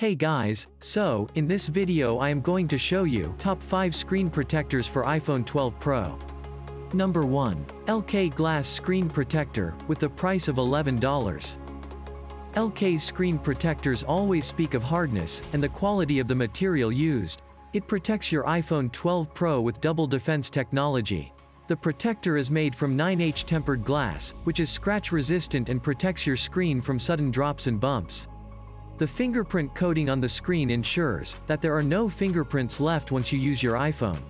Hey guys, so, in this video I am going to show you top 5 screen protectors for iPhone 12 Pro. Number 1. LK Glass Screen Protector, with the price of $11. LK's screen protectors always speak of hardness, and the quality of the material used. It protects your iPhone 12 Pro with double defense technology. The protector is made from 9H tempered glass, which is scratch resistant and protects your screen from sudden drops and bumps. The fingerprint coating on the screen ensures that there are no fingerprints left once you use your iPhone.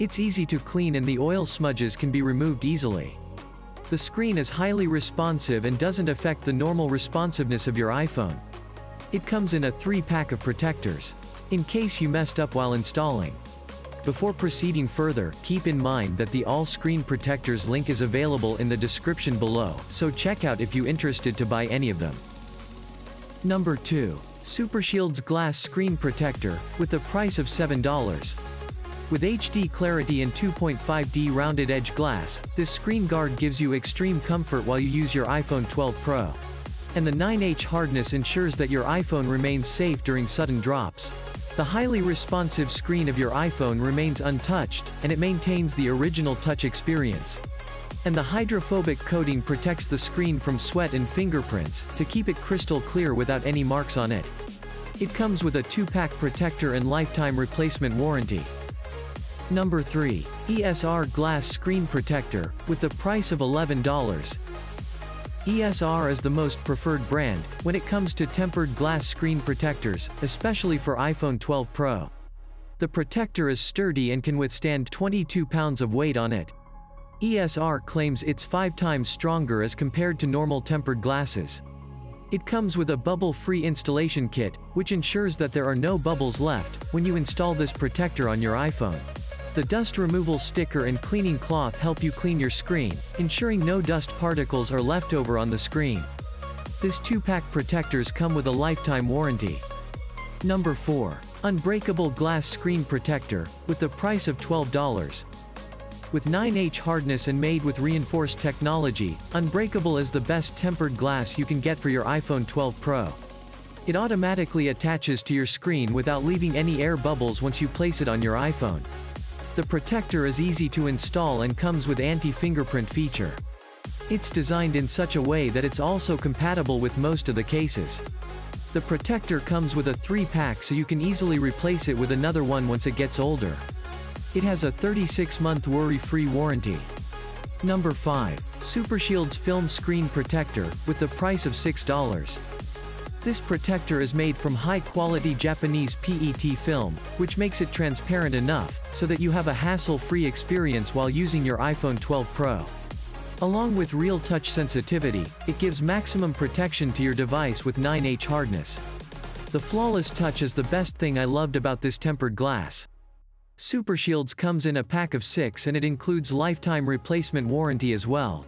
It's easy to clean and the oil smudges can be removed easily. The screen is highly responsive and doesn't affect the normal responsiveness of your iPhone. It comes in a 3-pack of protectors. In case you messed up while installing. Before proceeding further, keep in mind that the all screen protectors link is available in the description below, so check out if you interested to buy any of them. Number 2. Supershieldz Glass Screen Protector, with a price of $7. With HD clarity and 2.5D rounded edge glass, this screen guard gives you extreme comfort while you use your iPhone 12 Pro. And the 9H hardness ensures that your iPhone remains safe during sudden drops. The highly responsive screen of your iPhone remains untouched, and it maintains the original touch experience. And the hydrophobic coating protects the screen from sweat and fingerprints, to keep it crystal clear without any marks on it. It comes with a 2-pack protector and lifetime replacement warranty. Number 3. ESR Glass Screen Protector, with the price of $11. ESR is the most preferred brand, when it comes to tempered glass screen protectors, especially for iPhone 12 Pro. The protector is sturdy and can withstand 22 pounds of weight on it. ESR claims it's 5 times stronger as compared to normal tempered glasses. It comes with a bubble-free installation kit, which ensures that there are no bubbles left when you install this protector on your iPhone. The dust removal sticker and cleaning cloth help you clean your screen, ensuring no dust particles are left over on the screen. This 2-pack protectors come with a lifetime warranty. Number 4. Unbreakable Glass Screen Protector, with the price of $12. With 9H hardness and made with reinforced technology, Unbreakable is the best tempered glass you can get for your iPhone 12 Pro. It automatically attaches to your screen without leaving any air bubbles once you place it on your iPhone. The protector is easy to install and comes with anti-fingerprint feature. It's designed in such a way that it's also compatible with most of the cases. The protector comes with a 3-pack so you can easily replace it with another one once it gets older. It has a 36-month worry-free warranty. Number 5. Supershieldz Film Screen Protector, with the price of $6. This protector is made from high-quality Japanese PET film, which makes it transparent enough, so that you have a hassle-free experience while using your iPhone 12 Pro. Along with real touch sensitivity, it gives maximum protection to your device with 9H hardness. The flawless touch is the best thing I loved about this tempered glass. Supershieldz comes in a pack of 6 and it includes lifetime replacement warranty as well.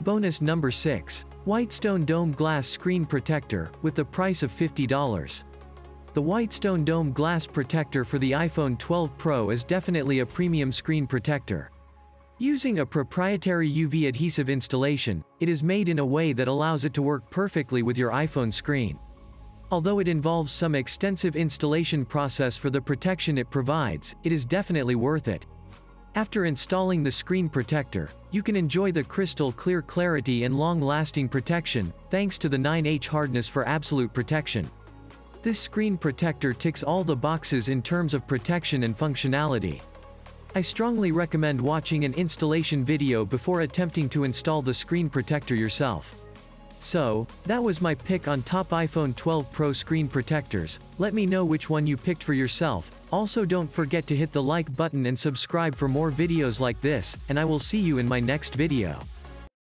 Bonus number 6. Whitestone Dome Glass Screen Protector, with the price of $50. The Whitestone Dome Glass Protector for the iPhone 12 Pro is definitely a premium screen protector. Using a proprietary UV adhesive installation, it is made in a way that allows it to work perfectly with your iPhone screen. Although it involves some extensive installation process for the protection it provides, it is definitely worth it. After installing the screen protector, you can enjoy the crystal clear clarity and long-lasting protection, thanks to the 9H hardness for absolute protection. This screen protector ticks all the boxes in terms of protection and functionality. I strongly recommend watching an installation video before attempting to install the screen protector yourself. So, that was my pick on top iPhone 12 Pro screen protectors, let me know which one you picked for yourself, also don't forget to hit the like button and subscribe for more videos like this, and I will see you in my next video.